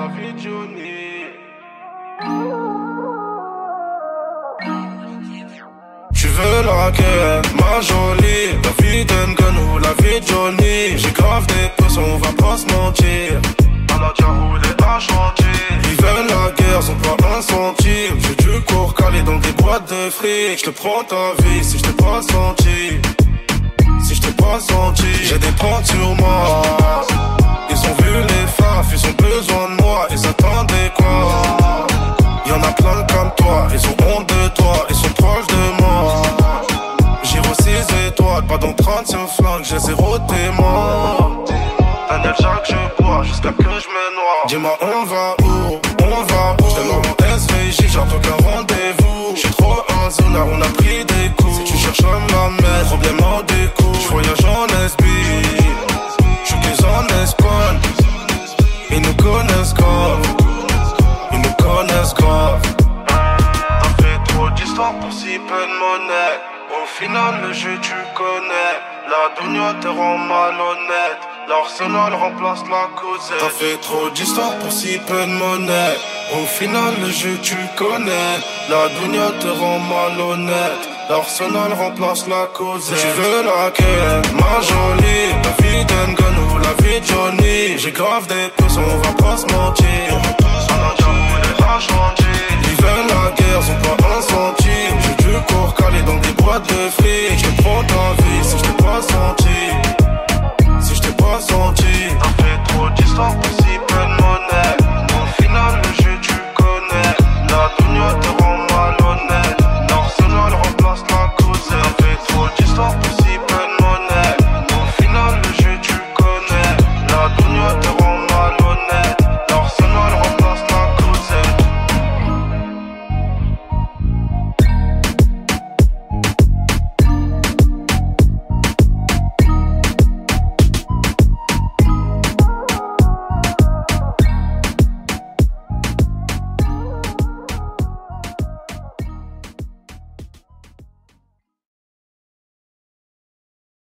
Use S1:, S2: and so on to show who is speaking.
S1: lovely journey. Tu veux la raquette, ma jolie. La vie d'Engun ou la vie de Johnny. J'ai grave des pressions, on va pas se mentir. On a déjà roulé à Ils veulent la guerre, sont pas un centime. J'ai du cours calé dans des boîtes de fric. J'te prends ta vie si j't'ai pas senti. Si j't'ai pas senti J'ai des points sur moi. Je que je me noie. Dis-moi, on va où? On va où? J'demande mon SVJ, j'attends qu'un rendez-vous. J'suis trop un zonard, on a pris des coups. Si tu cherches à me la mettre, problème en découp. J'voyage en SB, j'suis plus en Espagne. Ils nous connaissent grave, ils nous connaissent grave. T'as fait trop d'histoires pour si peu de monnaie. Au final, le jeu tu connais. La dunya te rend malhonnête. L'arsenal remplace la cause. T'as fait trop d'histoires pour si peu de monnaie. Au final, le jeu tu connais. La dounia te rend malhonnête. L'arsenal remplace la cause. Tu veux laquelle, ma jolie La vie d'Engon ou la vie de Johnny. J'ai grave des puces, on va pas se mentir. On va pas se mentir. Ils veulent la guerre, sont pas un centime. J'ai du corps calé dans des boîtes de